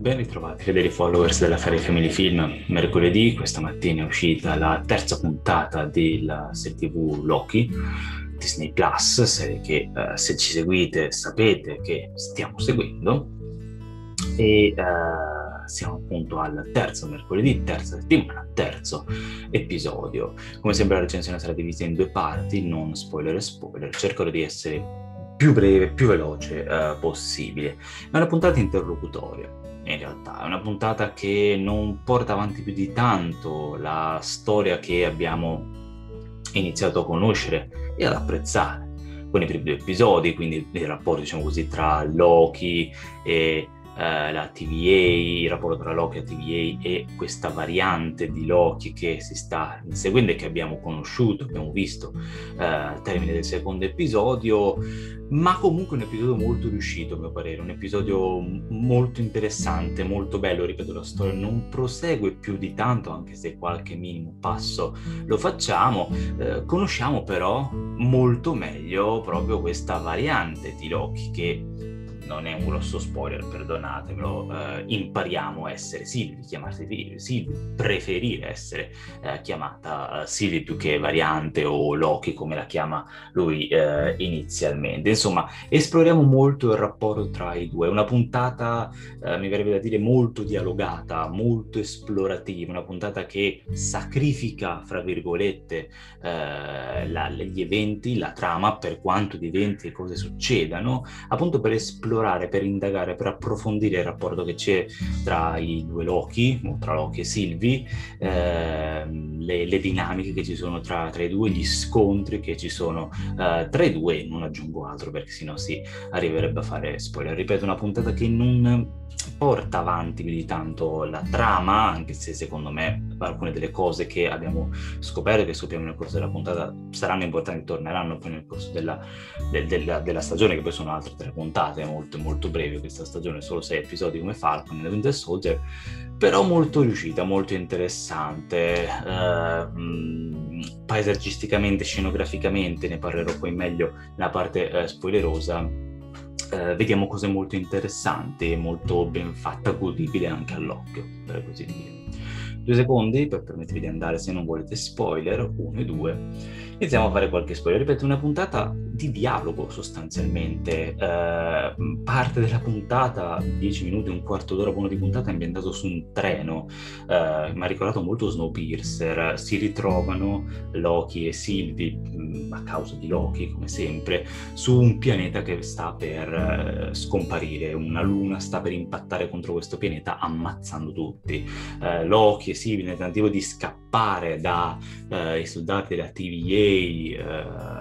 Ben ritrovati fedeli followers della Fairy Family Film. Mercoledì, questa mattina, è uscita la terza puntata della serie TV Loki, Disney Plus, serie che eh, se ci seguite sapete che stiamo seguendo. E eh, siamo appunto al terzo mercoledì, terza settimana, terzo episodio. Come sempre la recensione sarà divisa in due parti, non spoiler e spoiler. Cercherò di essere più breve, più veloce eh, possibile. È una puntata interlocutoria in realtà. È una puntata che non porta avanti più di tanto la storia che abbiamo iniziato a conoscere e ad apprezzare con i primi due episodi, quindi il rapporto, diciamo così, tra Loki e eh, la TVA, il rapporto tra Loki e TVA e questa variante di Loki che si sta inseguendo e che abbiamo conosciuto, abbiamo visto eh, al termine del secondo episodio, ma comunque un episodio molto riuscito a mio parere, un episodio molto interessante, molto bello, ripeto la storia non prosegue più di tanto anche se qualche minimo passo lo facciamo, eh, conosciamo però molto meglio proprio questa variante di Loki che non è un grosso spoiler, perdonatemelo, eh, impariamo a essere Silvi, chiamarsi Silvi, preferire essere eh, chiamata uh, Silvi più che variante o Loki come la chiama lui eh, inizialmente. Insomma, esploriamo molto il rapporto tra i due, una puntata, eh, mi verrebbe da dire, molto dialogata, molto esplorativa, una puntata che sacrifica, fra virgolette, eh, la, gli eventi, la trama, per quanto di eventi e cose succedano, appunto per esplorare esplorare, per indagare, per approfondire il rapporto che c'è tra i due Loki, o tra Loki e Sylvie, ehm, le, le, dinamiche che ci sono tra, tra, i due, gli scontri che ci sono eh, tra i due, non aggiungo altro perché sennò si arriverebbe a fare spoiler. Ripeto, una puntata che non porta avanti più di tanto la trama, anche se secondo me alcune delle cose che abbiamo scoperto, che scopriamo nel corso della puntata, saranno importanti, torneranno poi nel corso della, de, della, della stagione, che poi sono altre tre puntate, molto, molto brevi questa stagione, solo sei episodi come Falcon e Winter Soldier, però molto riuscita, molto interessante. Uh, paesaggisticamente, scenograficamente, ne parlerò poi meglio nella parte uh, spoilerosa eh, vediamo cose molto interessanti, molto ben fatta, godibile anche all'occhio, per così dire. Due secondi per permettervi di andare se non volete spoiler, uno e due. Iniziamo a fare qualche spoiler. Ripeto, una puntata di dialogo sostanzialmente. Eh, parte della puntata, dieci minuti, un quarto d'ora buono di puntata, è ambientato su un treno. Eh, mi ha ricordato molto Snowpiercer. Si ritrovano Loki e Sylvie, mm, a causa di Loki, come sempre, su un pianeta che sta per eh, scomparire. Una luna sta per impattare contro questo pianeta, ammazzando tutti. Eh, Loki e Sylvie, nel tentativo di scappare dai eh, soldati della TVA,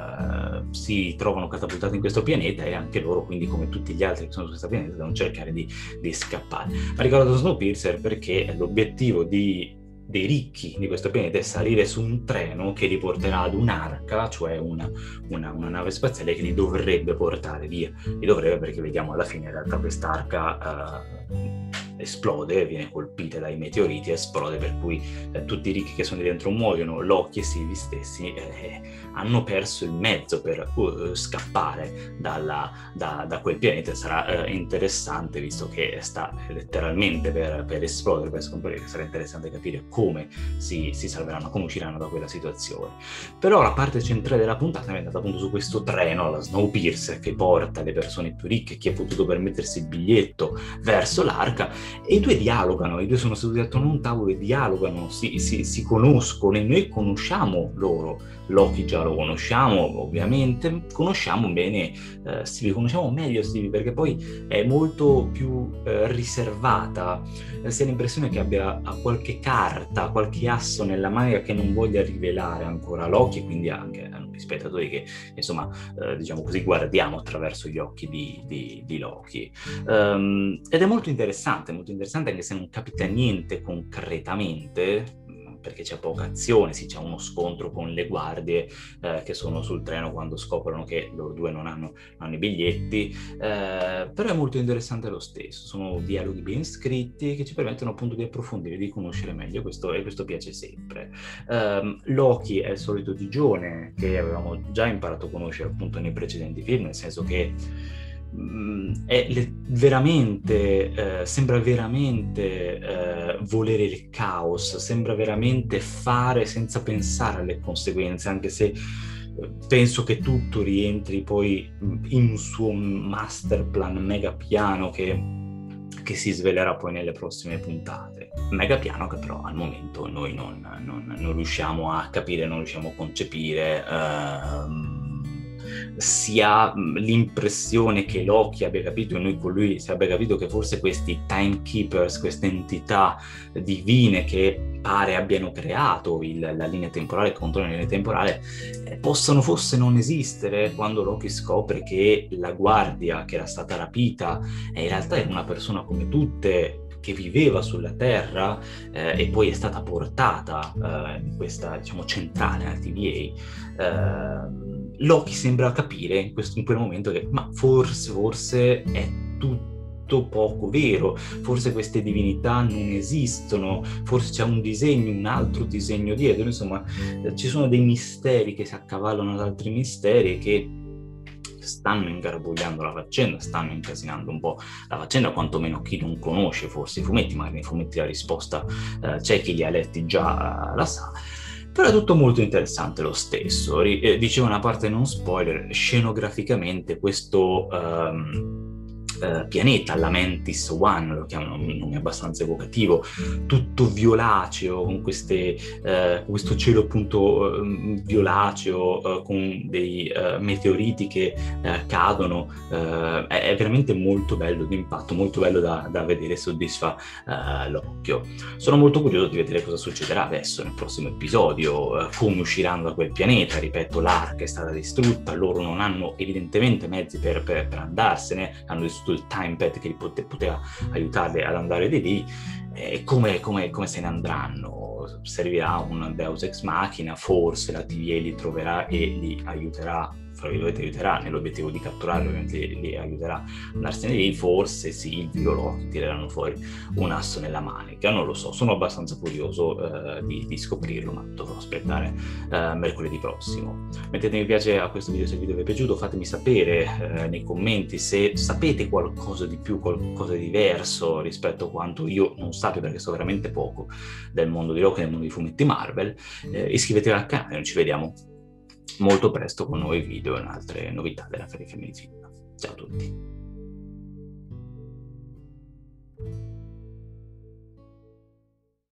si trovano catapultati in questo pianeta e anche loro, quindi come tutti gli altri che sono su questo pianeta, devono cercare di, di scappare. Ha ricordato Snowpiercer perché l'obiettivo di dei ricchi di questo pianeta è salire su un treno che li porterà ad un'arca, cioè una, una, una nave spaziale che li dovrebbe portare via. Li dovrebbe perché vediamo alla fine in realtà quest'arca uh, esplode, viene colpita dai meteoriti, esplode, per cui eh, tutti i ricchi che sono dentro muoiono, Loki e Sylvie stessi eh, hanno perso il mezzo per uh, scappare dalla, da, da, quel pianeta. Sarà eh, interessante, visto che sta letteralmente per, per, esplodere, per scomparire, sarà interessante capire come si, si, salveranno, come usciranno da quella situazione. Però la parte centrale della puntata è andata appunto su questo treno, la Snowpiercer, che porta le persone più ricche, chi ha potuto permettersi il biglietto verso l'arca, e i due dialogano, i due sono seduti attorno a un tavolo e dialogano, si, si, si conoscono e noi conosciamo loro. Loki già lo conosciamo ovviamente, conosciamo bene eh, Stevie, conosciamo meglio Stevie perché poi è molto più eh, riservata, eh, si ha l'impressione che abbia qualche carta, qualche asso nella manica che non voglia rivelare ancora Loki e quindi anche a noi spettatori che insomma eh, diciamo così guardiamo attraverso gli occhi di, di, di Loki. Um, ed è molto interessante, molto interessante anche se non capita niente concretamente, perché c'è poca azione, sì c'è uno scontro con le guardie eh, che sono sul treno quando scoprono che loro due non hanno, hanno i biglietti, eh, però è molto interessante lo stesso, sono dialoghi ben scritti che ci permettono appunto di approfondire, di conoscere meglio questo, e questo piace sempre. Um, Loki è il solito digione che avevamo già imparato a conoscere appunto nei precedenti film, nel senso che mm, le, veramente, eh, sembra veramente eh, volere il caos, sembra veramente fare senza pensare alle conseguenze, anche se eh, penso che tutto rientri poi in un suo master plan mega piano che che si svelerà poi nelle prossime puntate. Mega piano che però al momento noi non, non, non riusciamo a capire, non riusciamo a concepire. Ehm, si ha l'impressione che Loki abbia capito e noi con lui si abbia capito che forse questi timekeepers, queste entità divine che pare abbiano creato il, la linea temporale, controlla la linea temporale, eh, possano forse non esistere quando Loki scopre che la guardia che era stata rapita eh, in realtà era una persona come tutte che viveva sulla Terra eh, e poi è stata portata eh, in questa diciamo centrale, la TVA. Eh, Loki sembra capire in, questo, in quel momento che ma forse, forse è tutto poco vero, forse queste divinità non esistono, forse c'è un disegno, un altro disegno dietro, insomma eh, ci sono dei misteri che si accavallano ad altri misteri che stanno ingarbugliando la faccenda, stanno incasinando un po' la faccenda, quantomeno chi non conosce forse i fumetti, magari nei fumetti la risposta eh, c'è chi li ha letti già, eh, la sa però è tutto molto interessante lo stesso. Eh, dicevo una parte non spoiler, scenograficamente questo... Um, eh, pianeta, la Mantis One, lo chiamano un nome abbastanza evocativo, tutto violaceo, con queste, eh, questo cielo appunto eh, violaceo, eh, con dei eh, meteoriti che cadono, è, è, veramente molto bello d'impatto, molto bello da, da vedere, soddisfa l'occhio. Sono molto curioso di vedere cosa succederà adesso nel prossimo episodio, come usciranno da quel pianeta, ripeto, l'arca è stata distrutta, loro non hanno evidentemente mezzi per, per, per andarsene, hanno distrutto tutto il timepad che pote, poteva aiutarli ad andare di lì, e come, come, come, se ne andranno? Servirà un Deus Ex Machina, forse la TVA li troverà e li aiuterà fra virgolette aiuterà nell'obiettivo di catturarli, ovviamente li, aiuterà a andarsene lì, forse Silvio lo tireranno fuori un asso nella manica, non lo so, sono abbastanza curioso eh, di, di, scoprirlo, ma dovrò aspettare eh, mercoledì prossimo. Mettete mi piace a questo video se il video vi è piaciuto, fatemi sapere eh, nei commenti se sapete qualcosa di più, qualcosa di diverso rispetto a quanto io non sappia, perché so veramente poco del mondo di Loki, del mondo di fumetti Marvel. Eh, iscrivetevi al canale, ci vediamo molto presto con nuovi video e altre novità della Ferie Femminicida. Ciao a tutti!